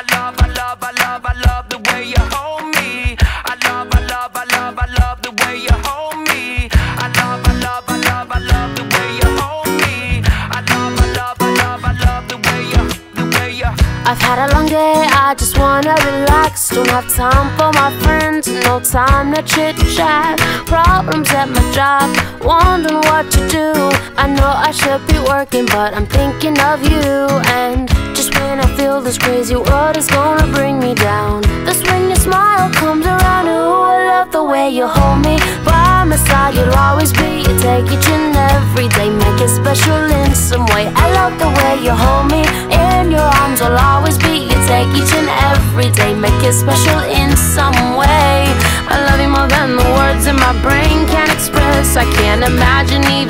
I love, I love, I love, I love the way you hold me. I love, I love, I love, I love the way you hold me. I love, I love, I love, I love the way you hold me. I love, I love, I love, I love the way you, the way you. I've had a long day, I just wanna relax. Don't have time for my friends, no time to chit chat. Problems at my job, wondering what to do. I know I should be working, but I'm thinking of you. And when I feel this crazy world is gonna bring me down, that's when your smile comes around. Ooh, I love the way you hold me. By my side, you'll always be. You take each and every day, make it special in some way. I love the way you hold me. In your arms, I'll always be. You take each and every day, make it special in some way. I love you more than the words in my brain can express. I can't imagine even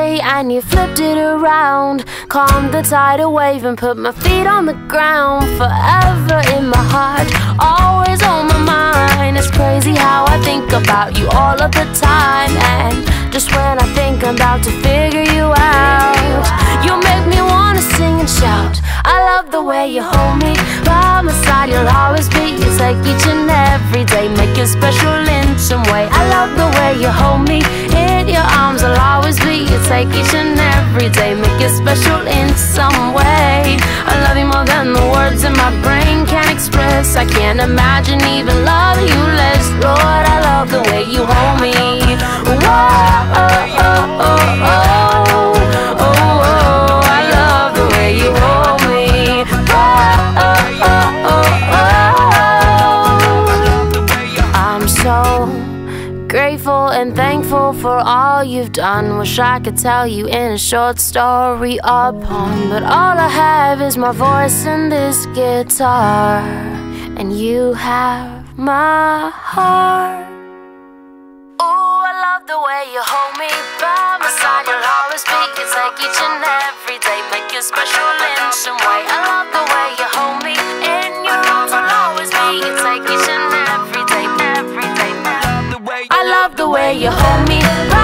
and you flipped it around. Calmed the tidal wave and put my feet on the ground. Forever in my heart, always on my mind. It's crazy how I think about you all of the time. And just when I think I'm about to figure you out, you make me wanna sing and shout. I love the way you hold me. By my side, you'll always be. You take each and every day, make it special in some way. I take each and every day, make it special in some way. I love you more than the words in my brain can express. I can't imagine and thankful for all you've done. Wish I could tell you in a short story or poem, but all I have is my voice and this guitar, and you have my heart. Ooh, I love the way you hold me by my side. You'll always be. You take each and every day, make it special way you hold me